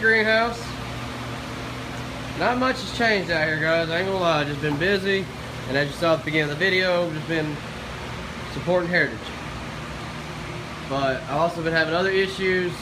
The greenhouse. Not much has changed out here, guys. I ain't gonna lie, just been busy. And as you saw at the beginning of the video, just been supporting Heritage. But I've also been having other issues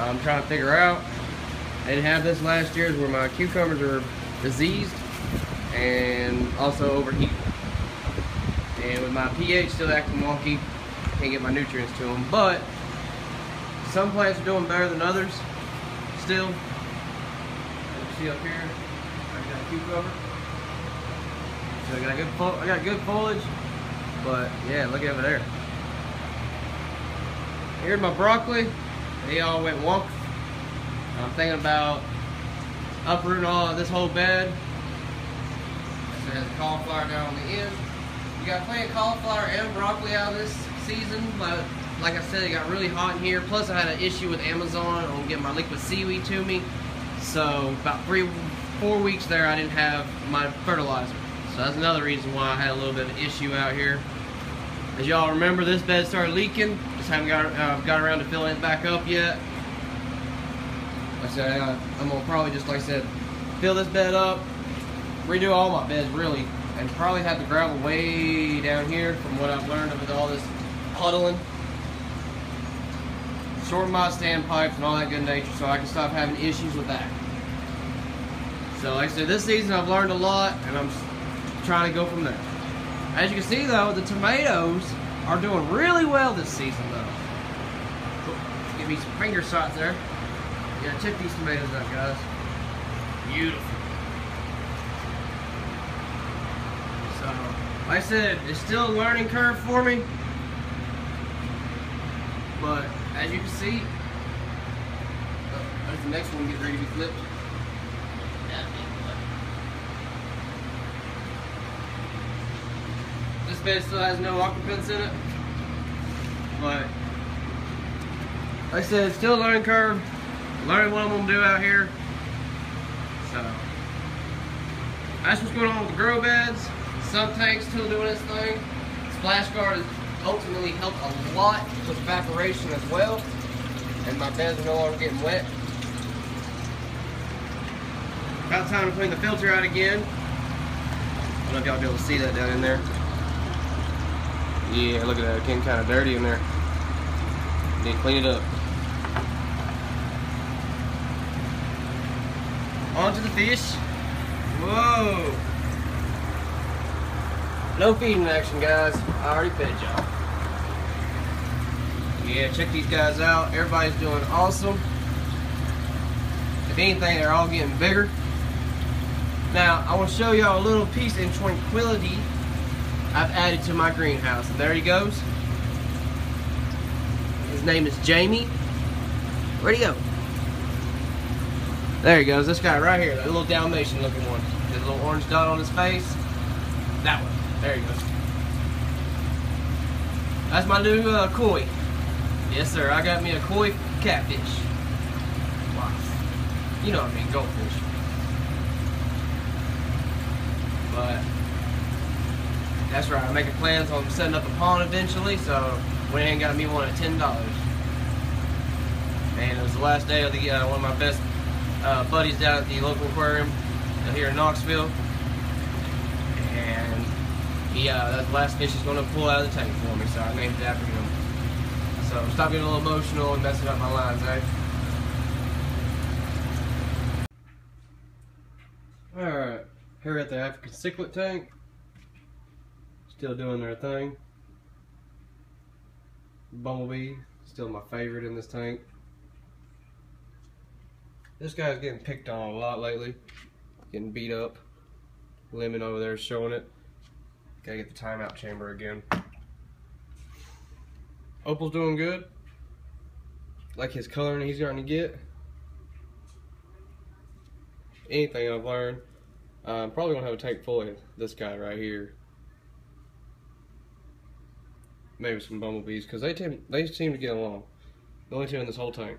I'm trying to figure out. I didn't have this last year where my cucumbers are diseased and also overheat. And with my pH still acting wonky, can't get my nutrients to them. But some plants are doing better than others still. You see up here, I got a cucumber. So I got good I got good foliage, but yeah, look over there. Here's my broccoli. They all went wonk. I'm thinking about uprooting all this whole bed. It has cauliflower down on the end. You got plenty of cauliflower and broccoli out this season, but like I said, it got really hot in here. Plus, I had an issue with Amazon on getting my liquid seaweed to me. So about three, four weeks there, I didn't have my fertilizer. So that's another reason why I had a little bit of an issue out here. As y'all remember, this bed started leaking. Just haven't got, uh, got around to filling it back up yet. Like I said, I, I'm gonna probably just, like I said, fill this bed up, redo all my beds really, and probably have the gravel way down here from what I've learned with all this puddling. Shorten my standpipes and all that good nature so I can stop having issues with that. So like I said, this season I've learned a lot and I'm trying to go from there. As you can see though, the tomatoes are doing really well this season though. Give me some finger shots there. Yeah, check these tomatoes out guys. Beautiful. So, like I said, it's still a learning curve for me. But as you can see, uh, there's the next one getting ready to be flipped. This bed still has no occupants in it. But like I said, it's still a learning curve. Learning what I'm gonna do out here. So that's what's going on with the grow beds. Sump tank's still doing its thing. Splash guard has ultimately helped a lot with evaporation as well. And my beds are no longer getting wet. About time to clean the filter out again. I don't know if y'all be able to see that down in there. Yeah, look at that. It getting kind of dirty in there. Need to clean it up. On to the fish. Whoa. No feeding action, guys. I already fed y'all. Yeah, check these guys out. Everybody's doing awesome. If anything, they're all getting bigger. Now, I want to show y'all a little piece in tranquility I've added to my greenhouse. And there he goes. His name is Jamie. Where'd he go? There he goes. This guy right here, that little Dalmatian looking one. His little orange dot on his face. That one. There he goes. That's my new uh, koi. Yes, sir. I got me a koi catfish. Wow. You know what I mean, goldfish. But that's right. I'm making plans on setting up a pond eventually, so we ain't got me one at ten dollars. And it was the last day of the uh, one of my best uh, buddies down at the local aquarium here in Knoxville, and he uh, that's last fish is going to pull out of the tank for me, so I named it after him. So stop getting a little emotional and messing up my lines, eh? Alright, here at the African cichlid tank. Still doing their thing. Bumblebee, still my favorite in this tank. This guy's getting picked on a lot lately. Getting beat up. Lemon over there showing it. Gotta get the timeout chamber again. Opal's doing good. Like his coloring he's starting to get. Anything I've learned. I'm probably gonna have a tank full of this guy right here. Maybe some bumblebees, because they, they seem to get along. The only two in this whole tank.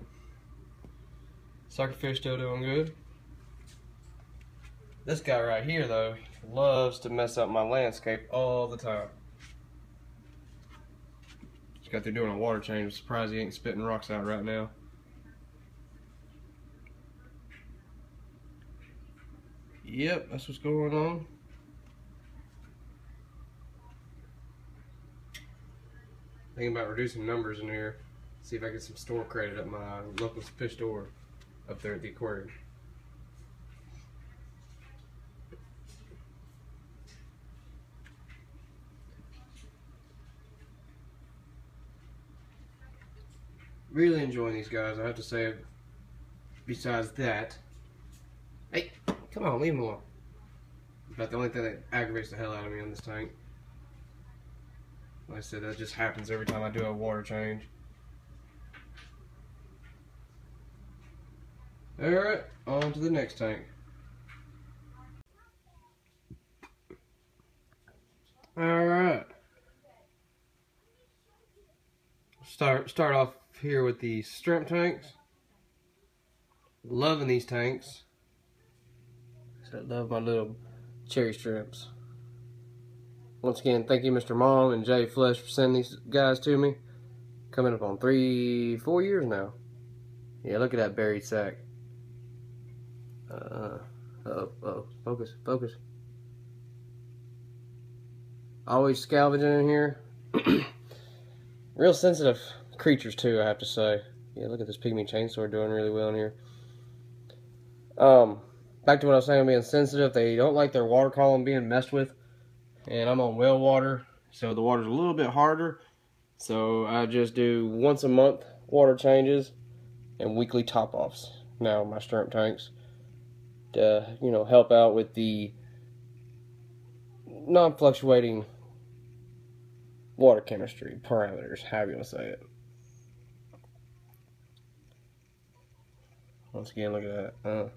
Suckerfish still doing good. This guy right here, though, loves to mess up my landscape all the time. Just got through doing a water change. I'm surprised he ain't spitting rocks out right now. Yep, that's what's going on. Thinking about reducing numbers in here. See if I get some store credit at my local fish store up there at the aquarium. Really enjoying these guys, I have to say. Besides that, hey, come on, leave them alone. About the only thing that aggravates the hell out of me on this tank. Like I said, that just happens every time I do a water change. Alright, on to the next tank. Alright. Start start off here with the shrimp tanks. Loving these tanks. I love my little cherry shrimps. Once again, thank you, Mr. Mom and Jay Flesh, for sending these guys to me. Coming up on three, four years now. Yeah, look at that berried sack. Uh, oh, oh, focus, focus. Always scavenging in here. Real sensitive creatures too, I have to say. Yeah, look at this pygmy chainsword doing really well in here. Um, back to what I was saying, being sensitive. They don't like their water column being messed with. And I'm on well water, so the water's a little bit harder. So I just do once a month water changes and weekly top offs now my shrimp tanks to you know help out with the non-fluctuating water chemistry parameters, however you want to say it. Once again, look at that. Uh,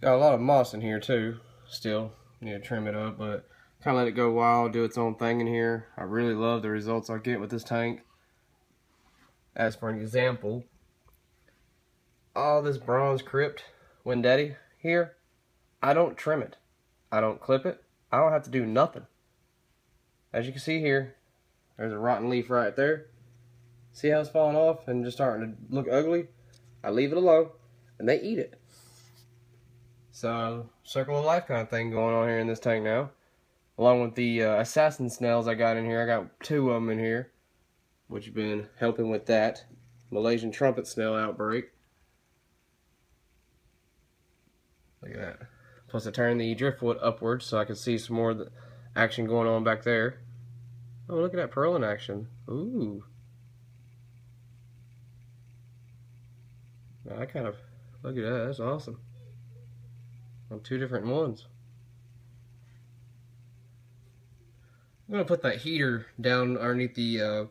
got a lot of moss in here too. Still, need to trim it up, but kind of let it go wild, do its own thing in here. I really love the results I get with this tank. As for an example, all this bronze crypt Wendtii here, I don't trim it. I don't clip it. I don't have to do nothing. As you can see here, there's a rotten leaf right there. See how it's falling off and just starting to look ugly? I leave it alone, and they eat it. So, circle of life kind of thing going on here in this tank now. Along with the uh, assassin snails I got in here. I got two of them in here, which have been helping with that Malaysian trumpet snail outbreak. Look at that. Plus I turned the driftwood upwards so I can see some more of the action going on back there. Oh, look at that pearl in action. Ooh. I kind of, look at that, that's awesome. On two different ones. I'm going to put that heater down underneath the uh,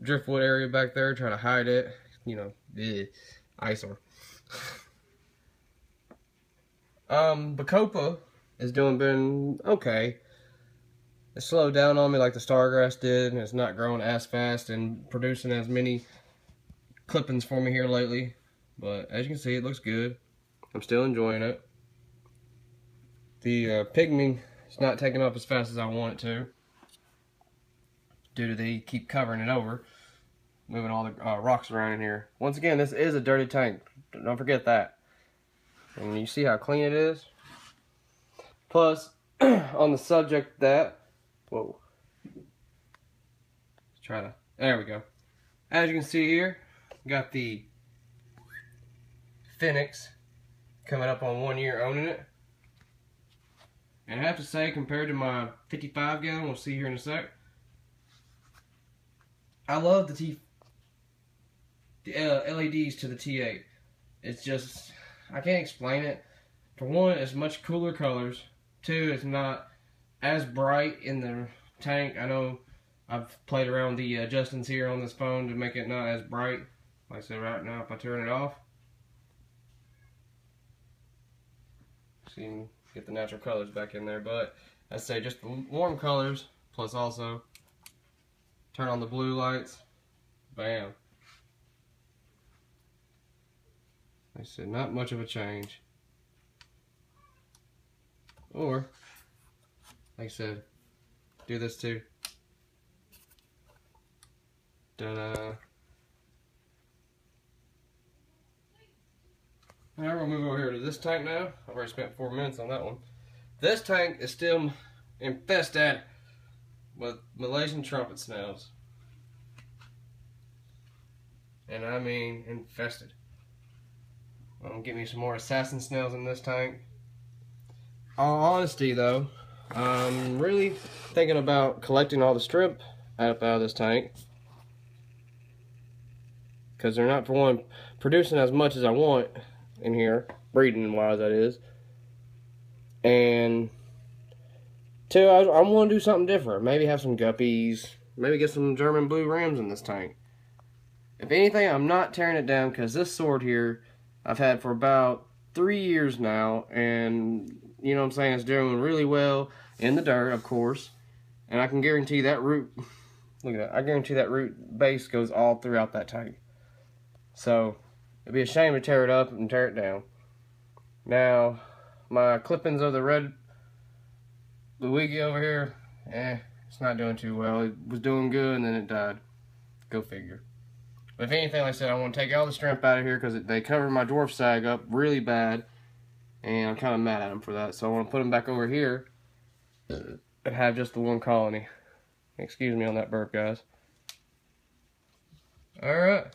driftwood area back there, try to hide it. You know, the eyesore. um, Bacopa is doing been okay. It slowed down on me like the Stargrass did, and it's not growing as fast and producing as many clippings for me here lately. But as you can see, it looks good. I'm still enjoying it. The uh, pygmy is not taking up as fast as I want it to. Due to they keep covering it over. Moving all the uh, rocks around in here. Once again, this is a dirty tank. Don't forget that. And you see how clean it is? Plus, on the subject that, whoa. Let's try to, there we go. As you can see here, got the Finnex coming up on one year owning it. And I have to say, compared to my 55 gallon, we'll see here in a sec, I love the T the uh, LEDs to the T8. It's just, I can't explain it. For one, it's much cooler colors. Two, it's not as bright in the tank. I know I've played around the adjustments here on this phone to make it not as bright. Like I said right now, if I turn it off, so you can get the natural colors back in there. But I say just the warm colors, plus also turn on the blue lights, bam. I said, not much of a change. Or, like I said, do this too. Da-da. Now we'll move over here to this tank now. I've already spent four minutes on that one. This tank is still infested with Malaysian trumpet snails. And I mean infested. I'm gonna get me some more assassin snails in this tank. All honesty though, I'm really thinking about collecting all the shrimp out of this tank. Because they're not, for one, producing as much as I want in here, breeding wise that is. And two, I, I want to do something different. Maybe have some guppies. Maybe get some German blue rams in this tank. If anything, I'm not tearing it down because this sword here I've had for about three years now. And, you know what I'm saying, it's doing really well in the dirt, of course. And I can guarantee that root, look at that, I guarantee that root base goes all throughout that tank. So, it'd be a shame to tear it up and tear it down. Now, my clippings of the red Ludwigia over here, eh, it's not doing too well. It was doing good and then it died. Go figure. But if anything, like I said, I want to take all the shrimp out of here because they covered my dwarf sag up really bad. And I'm kind of mad at them for that. So I want to put them back over here and have just the one colony. Excuse me on that burp, guys. Alright.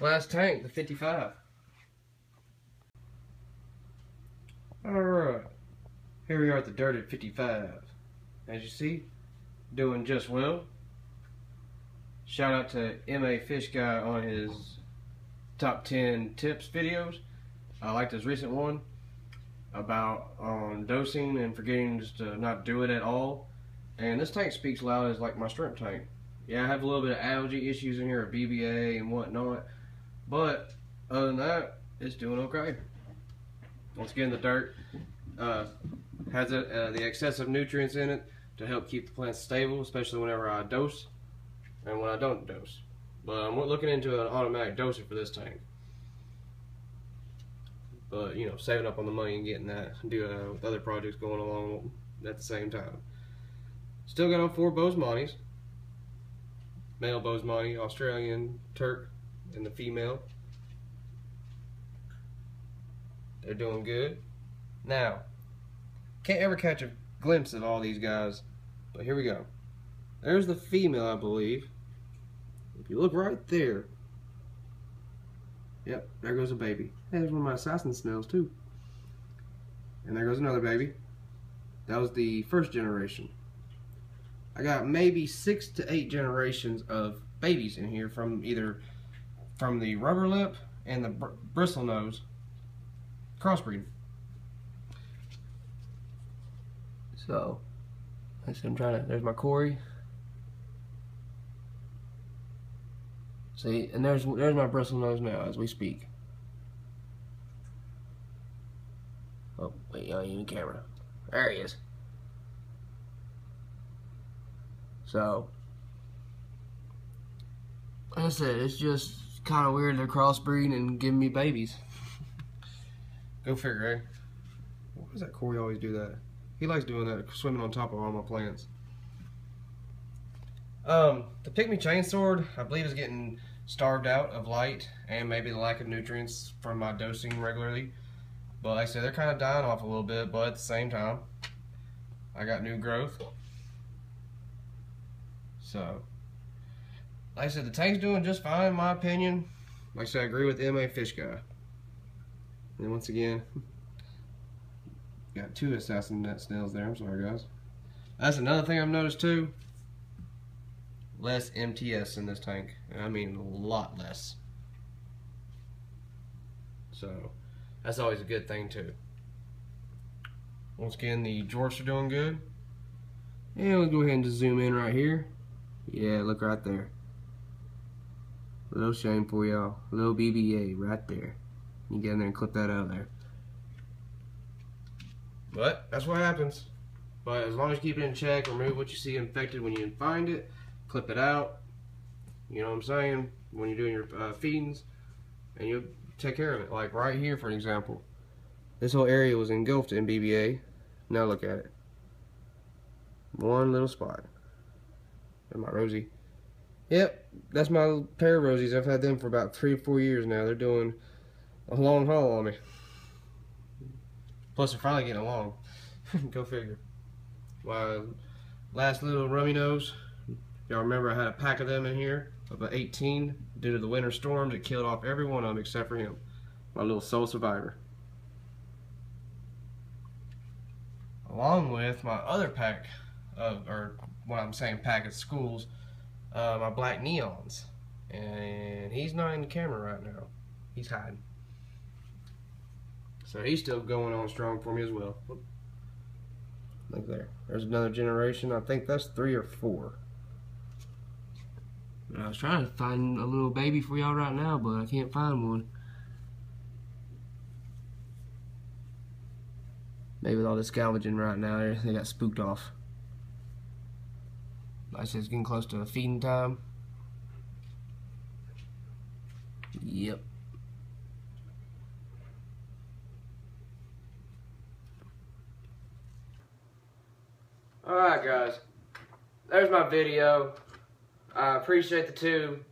Last tank, the 55. Alright. Here we are at the dirted 55. As you see, doing just well. Shout out to MA Fish Guy on his top 10 tips videos. I liked his recent one about um, dosing and forgetting just to not do it at all. And this tank speaks loud as like my shrimp tank. Yeah, I have a little bit of algae issues in here, BBA and whatnot. But other than that, it's doing okay. Once again, the dirt uh, has a, uh, the excessive nutrients in it to help keep the plants stable, especially whenever I dose and when I don't dose. But I'm looking into an automatic doser for this tank. But, you know, saving up on the money and getting that, do uh, with other projects going along at the same time. Still got on four Boesemani's. Male Boesemani, Australian, Turk, and the female. They're doing good. Now, can't ever catch a glimpse of all these guys, but here we go. There's the female, I believe. If you look right there, yep, there goes a baby. Hey, there's one of my assassin snails too. And there goes another baby. That was the first generation. I got maybe six to eight generations of babies in here from either from the rubber lip and the br bristle nose crossbreed. So, I'm trying to, there's my Corey. See, and there's there's my bristle nose now as we speak. Oh, wait, you ain't camera. There he is. So, like I said, it's just kind of weird they're crossbreeding and giving me babies. Go figure, eh? Why does that Corey always do that? He likes doing that, swimming on top of all my plants. Um, the Pygmy Chainsword, I believe, is getting starved out of light and maybe the lack of nutrients from my dosing regularly. But like I said, they're kind of dying off a little bit, but at the same time, I got new growth. So, like I said, the tank's doing just fine in my opinion. Like I said, I agree with MA Fish Guy. And once again, got two assassin net snails there. I'm sorry, guys. That's another thing I've noticed too less MTS in this tank. I mean, a lot less. So, that's always a good thing too. Once again, the dwarfs are doing good. And we'll go ahead and just zoom in right here. Yeah, look right there. Little shame for y'all. Little BBA right there. You get in there and clip that out of there. But, that's what happens. But as long as you keep it in check, remove what you see infected when you find it, clip it out. You know what I'm saying? When you're doing your uh, feedings, and you take care of it. Like right here, for example, this whole area was engulfed in BBA. Now look at it. One little spot. And my Rosie. Yep, that's my pair of Rosies. I've had them for about three or four years now. They're doing a long haul on me. Plus, they're finally getting along. Go figure. My last little rummy nose. Y'all remember I had a pack of them in here, about 18. Due to the winter storms, it killed off every one of them except for him. My little sole survivor. Along with my other pack of, or what I'm saying pack of schools, uh, my black neons. And he's not in the camera right now. He's hiding. So he's still going on strong for me as well. Look there. There's another generation. I think that's three or four. I was trying to find a little baby for y'all right now, but I can't find one. Maybe with all this scavenging right now, they got spooked off. I said it's getting close to feeding time. Yep. Alright guys, there's my video. I appreciate the two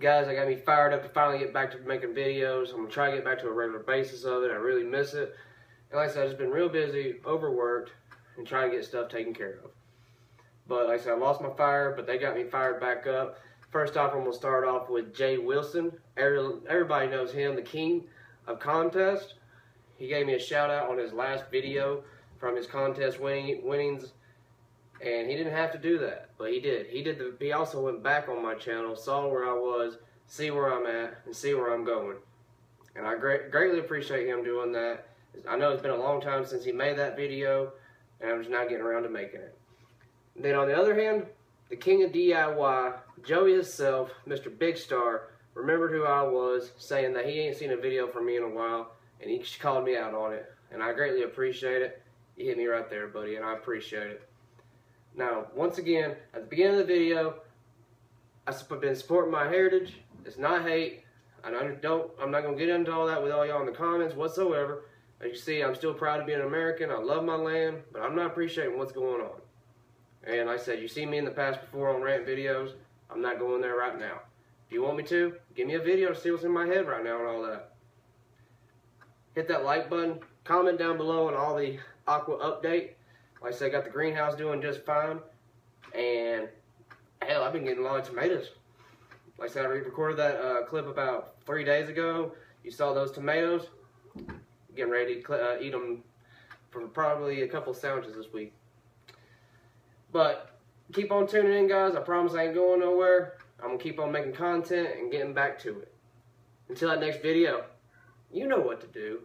guys that got me fired up to finally get back to making videos. I'm going to try to get back to a regular basis of it. I really miss it. And like I said, I've just been real busy, overworked, and trying to get stuff taken care of. But like I said, I lost my fire, but they got me fired back up. First off, I'm to start off with Jay Wilson. Everybody knows him, the king of contest. He gave me a shout out on his last video from his contest winning, winnings and he didn't have to do that, but he did. He did. The, he also went back on my channel, saw where I was, see where I'm at, and see where I'm going. And I great, greatly appreciate him doing that. I know it's been a long time since he made that video, and I'm just not getting around to making it. Then on the other hand, the king of DIY, Joey himself, Mr. Big Star, remembered who I was, saying that he ain't seen a video from me in a while, and he called me out on it. And I greatly appreciate it. You hit me right there, buddy, and I appreciate it. Now, once again, at the beginning of the video, I've been supporting my heritage. It's not hate. I don't, I'm not going to get into all that with all y'all in the comments whatsoever. As you see, I'm still proud to be an American. I love my land, but I'm not appreciating what's going on. And like I said, you see me in the past before on rant videos. I'm not going there right now. If you want me to, give me a video to see what's in my head right now and all that. Hit that like button. Comment down below on all the aqua update. Like I said, I got the greenhouse doing just fine. And hell, I've been getting a lot of tomatoes. Like I said, I recorded that uh, clip about three days ago. You saw those tomatoes. Getting ready to uh, eat them for probably a couple sandwiches this week. But keep on tuning in, guys. I promise I ain't going nowhere. I'm going to keep on making content and getting back to it. Until that next video, you know what to do.